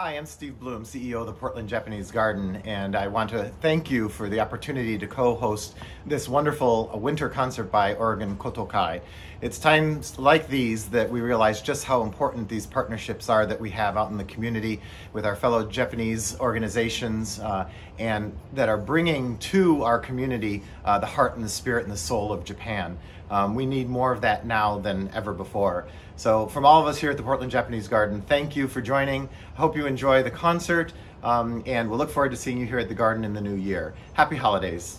Hi, I'm Steve Bloom, CEO of the Portland Japanese Garden, and I want to thank you for the opportunity to co-host this wonderful winter concert by Oregon Koto-Kai. It's times like these that we realize just how important these partnerships are that we have out in the community with our fellow Japanese organizations uh, and that are bringing to our community uh, the heart and the spirit and the soul of Japan. Um, we need more of that now than ever before. So, from all of us here at the Portland Japanese Garden, thank you for joining. I hope you enjoy the concert, um, and we'll look forward to seeing you here at the garden in the new year. Happy holidays.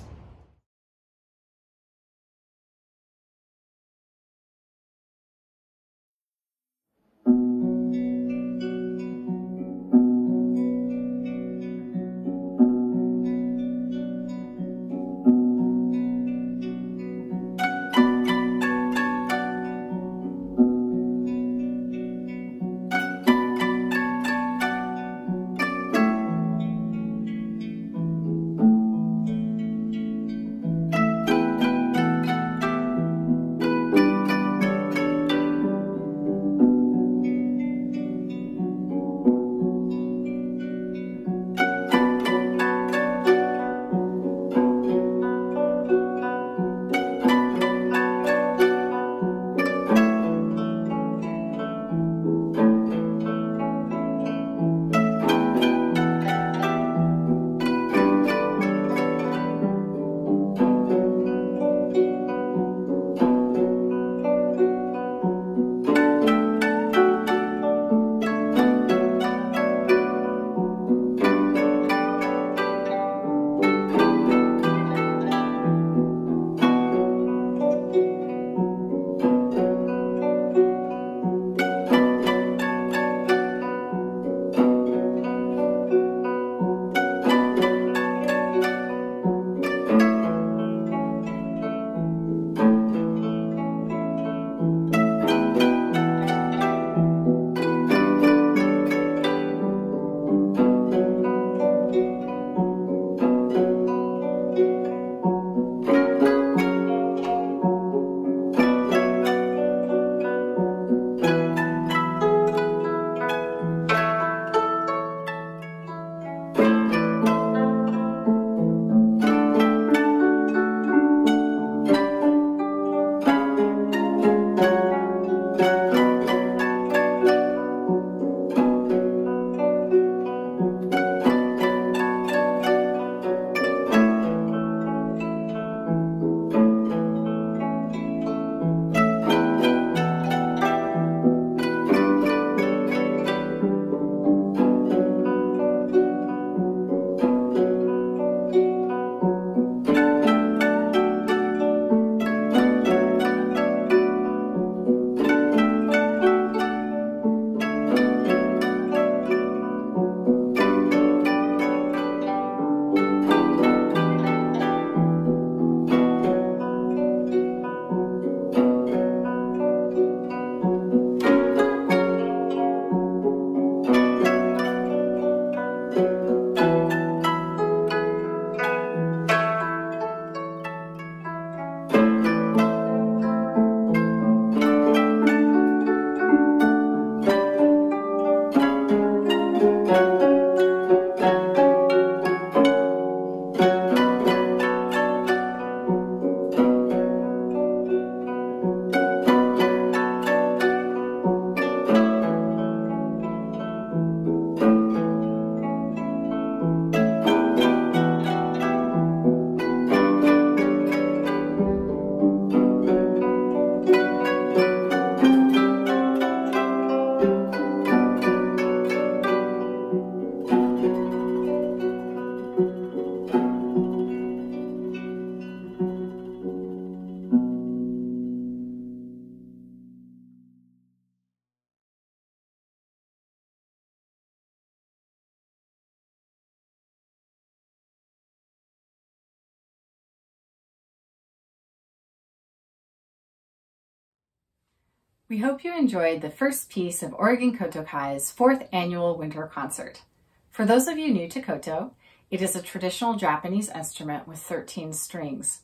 We hope you enjoyed the first piece of Oregon Koto-Kai's fourth annual winter concert. For those of you new to koto, it is a traditional Japanese instrument with 13 strings.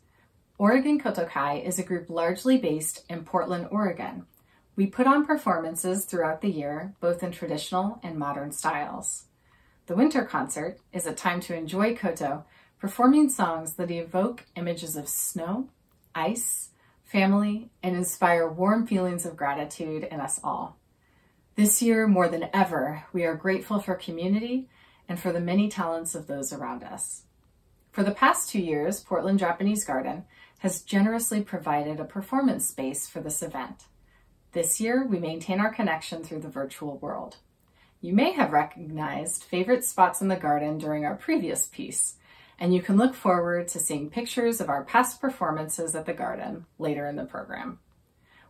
Oregon Koto-Kai is a group largely based in Portland, Oregon, We put on performances throughout the year, both in traditional and modern styles. The winter concert is a time to enjoy koto, performing songs that evoke images of snow, ice, family, and inspire warm feelings of gratitude in us all. This year, more than ever, we are grateful for community and for the many talents of those around us. For the past two years, Portland Japanese Garden has generously provided a performance space for this event. This year, we maintain our connection through the virtual world. You may have recognized favorite spots in the garden during our previous piece, and you can look forward to seeing pictures of our past performances at the garden later in the program.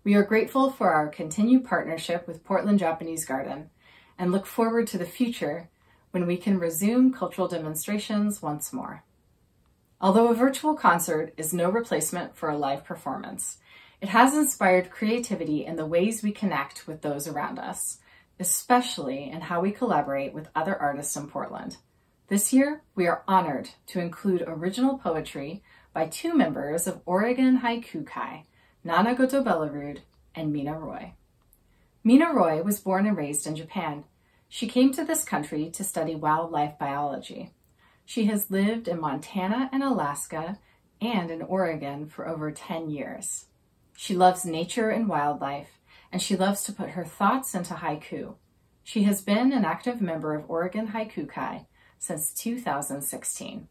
We are grateful for our continued partnership with Portland Japanese Garden and look forward to the future when we can resume cultural demonstrations once more. Although a virtual concert is no replacement for a live performance, it has inspired creativity in the ways we connect with those around us, especially in how we collaborate with other artists in Portland. This year, we are honored to include original poetry by two members of Oregon Haiku Kai, Nana Goto Belarud and Mina Roy. Mina Roy was born and raised in Japan. She came to this country to study wildlife biology. She has lived in Montana and Alaska and in Oregon for over 10 years. She loves nature and wildlife, and she loves to put her thoughts into haiku. She has been an active member of Oregon Haiku Kai since 2016.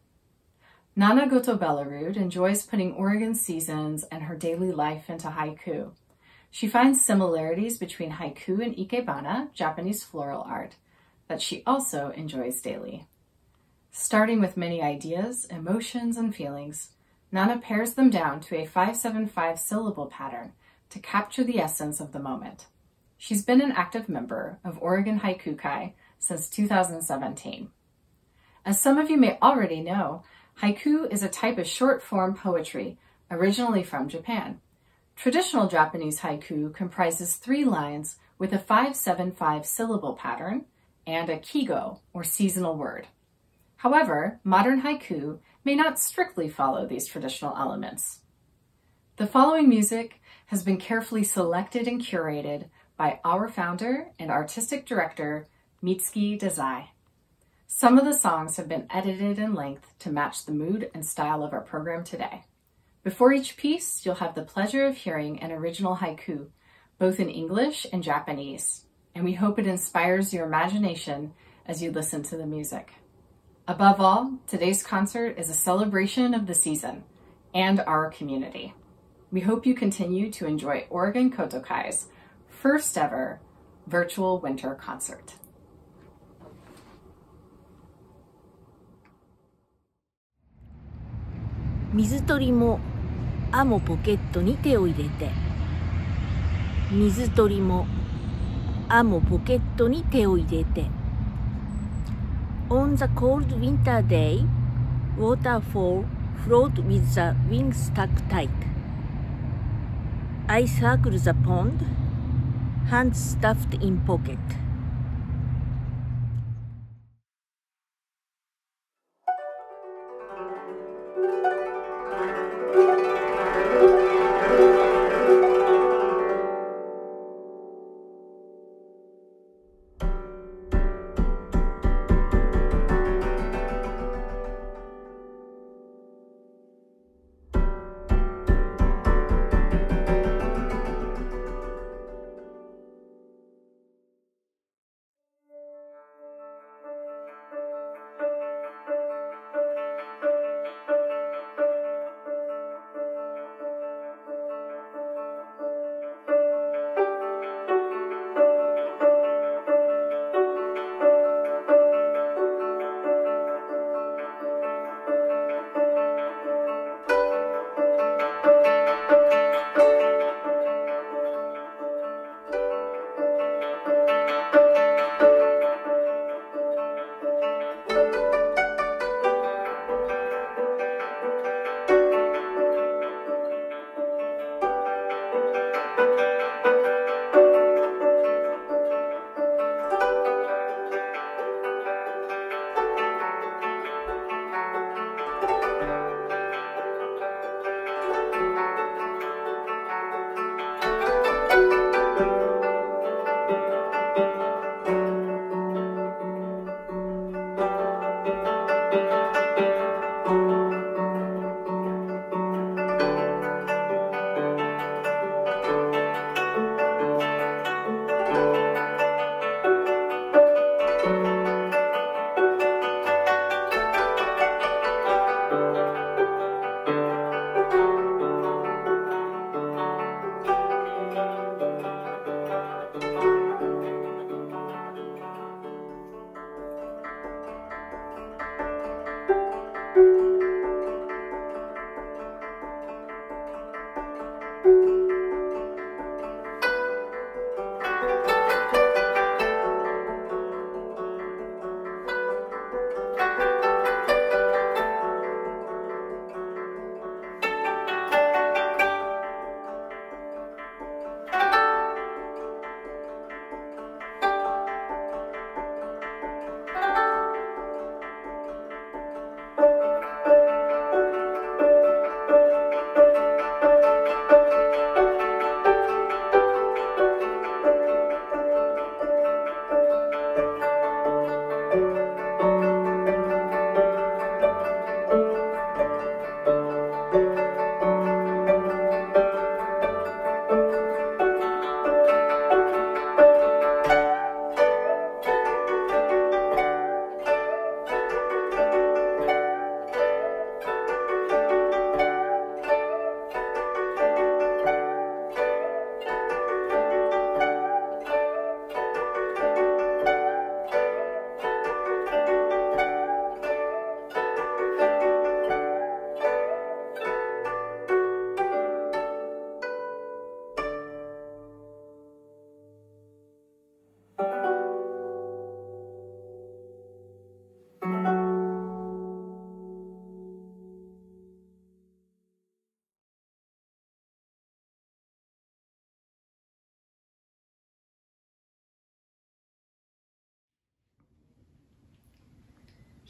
Nana Goto Belarud enjoys putting Oregon seasons and her daily life into haiku. She finds similarities between haiku and ikebana, Japanese floral art, that she also enjoys daily. Starting with many ideas, emotions, and feelings, Nana pairs them down to a 575 syllable pattern to capture the essence of the moment. She's been an active member of Oregon Haiku Kai since 2017. As some of you may already know, haiku is a type of short form poetry originally from Japan. Traditional Japanese haiku comprises three lines with a 575 syllable pattern and a kigo, or seasonal word. However, modern haiku may not strictly follow these traditional elements. The following music has been carefully selected and curated by our founder and artistic director, Mitsuki Dazai. Some of the songs have been edited in length to match the mood and style of our program today. Before each piece, you'll have the pleasure of hearing an original haiku, both in English and Japanese, and we hope it inspires your imagination as you listen to the music. Above all, today's concert is a celebration of the season and our community. We hope you continue to enjoy Oregon Koto-Kai's first ever virtual winter concert. 水鳥も「あ」もポケットに手を入れて水鳥も「あ」もポケットに手を入れて On the cold winter day waterfall float with the wings stuck tight I circle the pond hands stuffed in pocket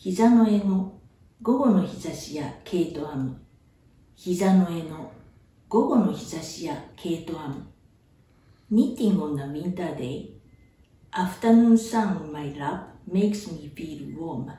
膝の絵の午後の日差しやケイトアム膝の絵の午後の日差しやケイトアム Knitting on a winter day Afternoon sun on my lap makes me feel warm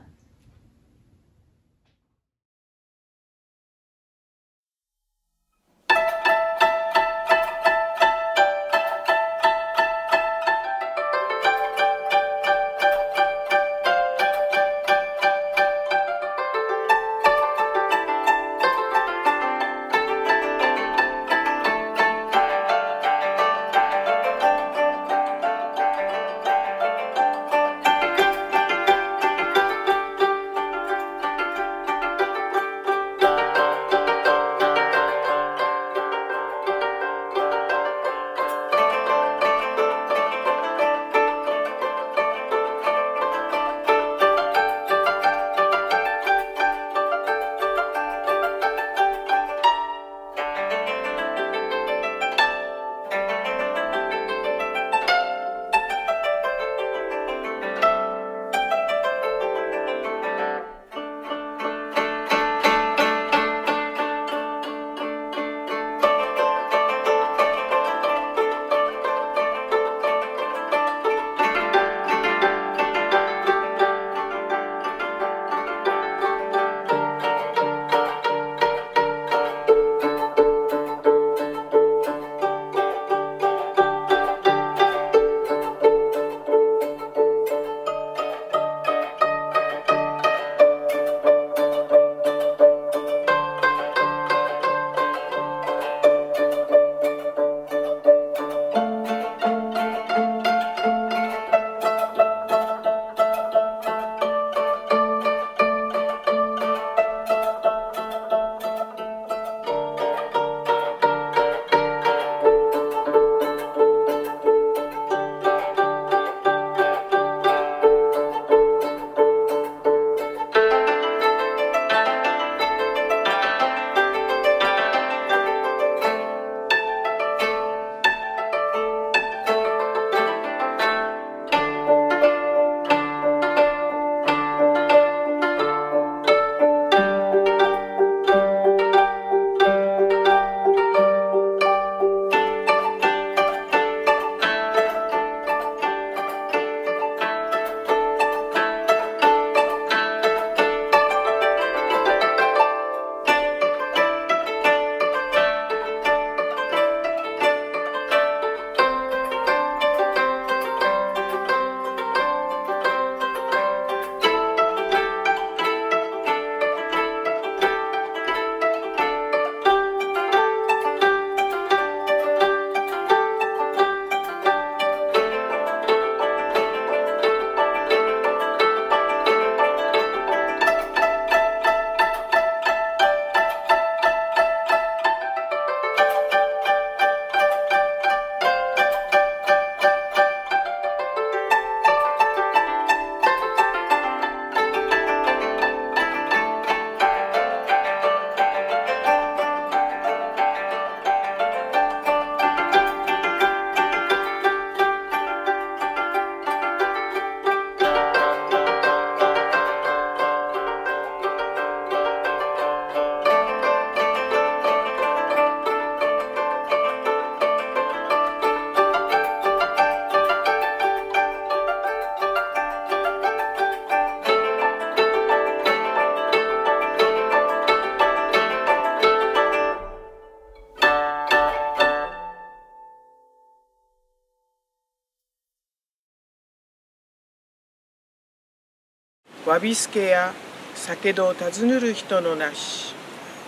びすけや酒戸を尋ねる人のなし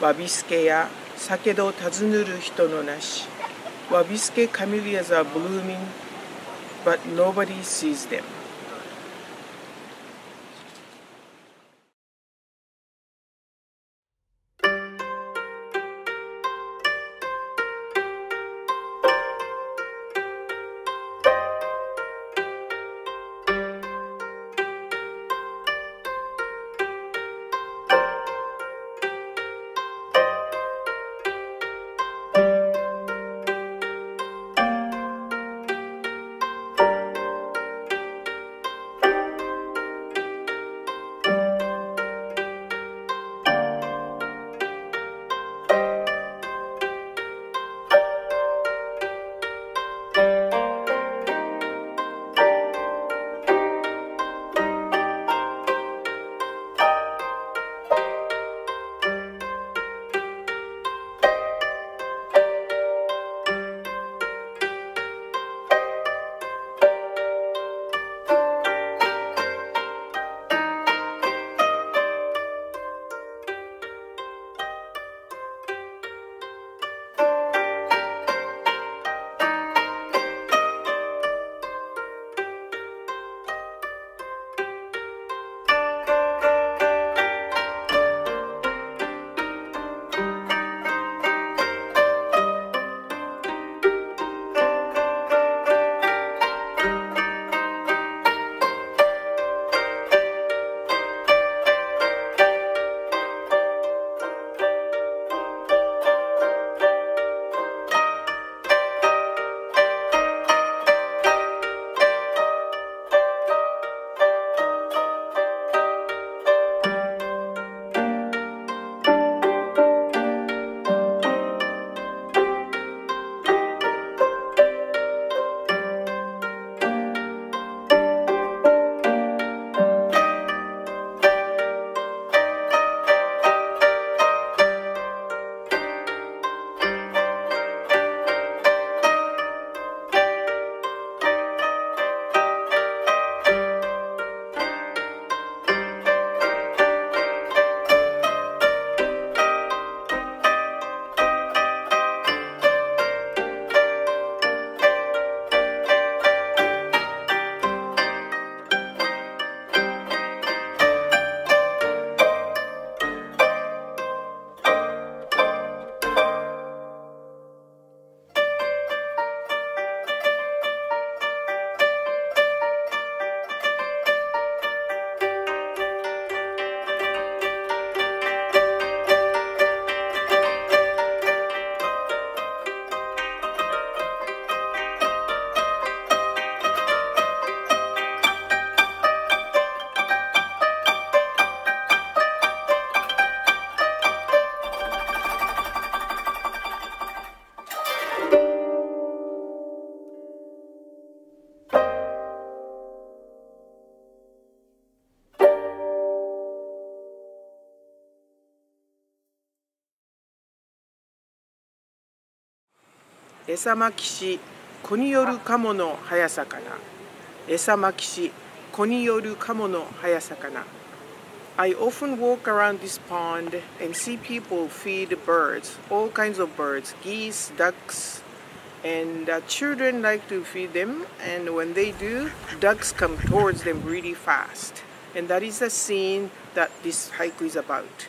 わびすけや酒戸を尋ねる人のなしわびすけ camellias are blooming but nobody sees them 餌まきし子によるカモの早魚餌まきし子によるカモの早魚 I often walk around this pond and see people feed birds, all kinds of birds, geese, ducks, and uh, children like to feed them. And when they do, ducks come towards them really fast. And that is the scene that this haiku is about.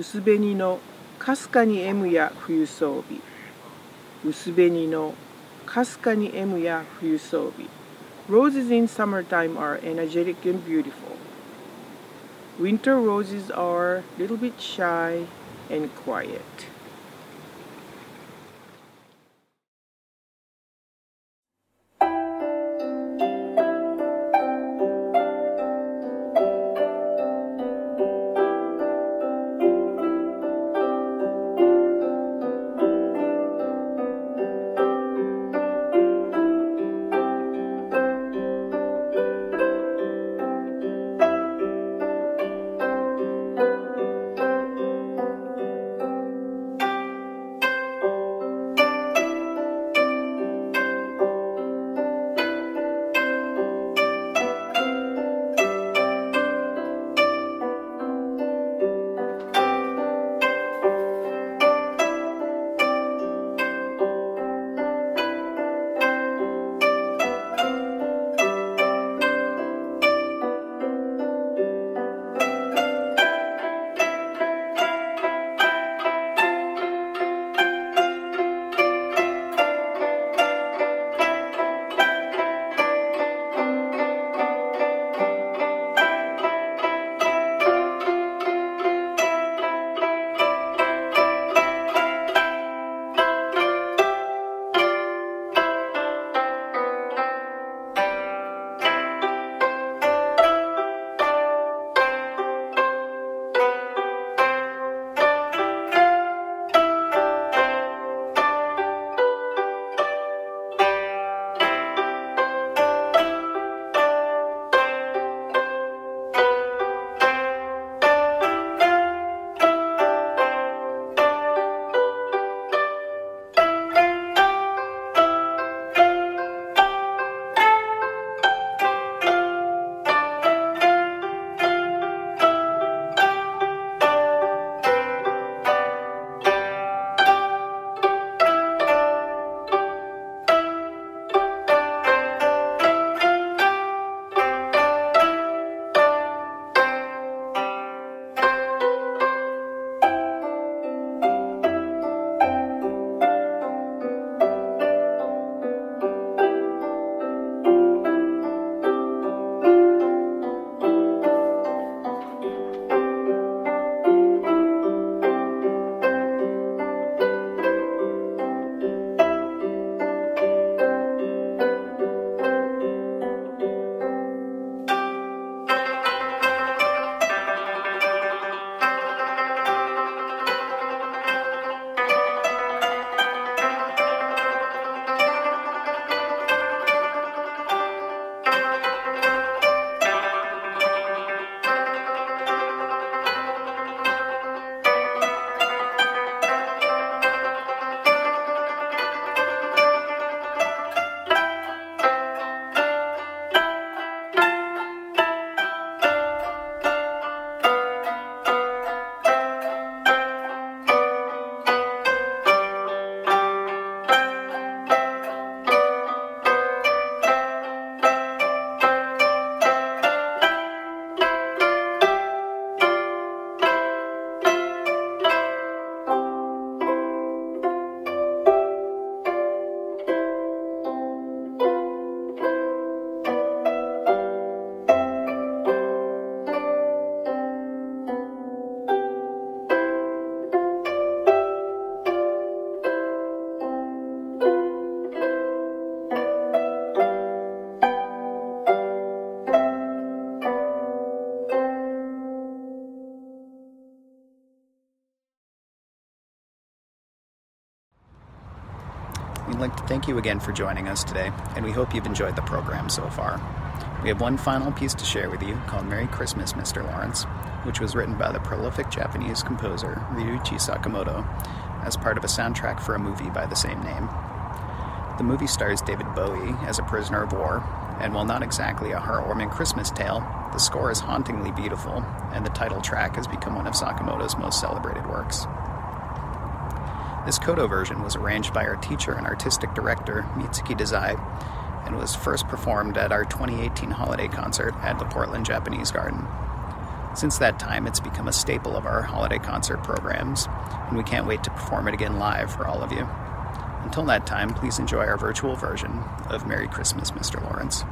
薄紅のかすかに M や冬装備薄紅のかすかに M や冬装備 Roses in summertime are energetic and beautiful. Winter roses are a little bit shy and quiet. 「 Thank you again for joining us today, and we hope you've enjoyed the program so far. We have one final piece to share with you called Merry Christmas, Mr. Lawrence, which was written by the prolific Japanese composer Ryuichi Sakamoto as part of a soundtrack for a movie by the same name. The movie stars David Bowie as a prisoner of war, and while not exactly a heartwarming Christmas tale, the score is hauntingly beautiful, and the title track has become one of Sakamoto's most celebrated works. This Koto version was arranged by our teacher and artistic director, Mitsuki Dazai, and was first performed at our 2018 holiday concert at the Portland Japanese Garden. Since that time, it's become a staple of our holiday concert programs, and we can't wait to perform it again live for all of you. Until that time, please enjoy our virtual version of Merry Christmas, Mr. Lawrence.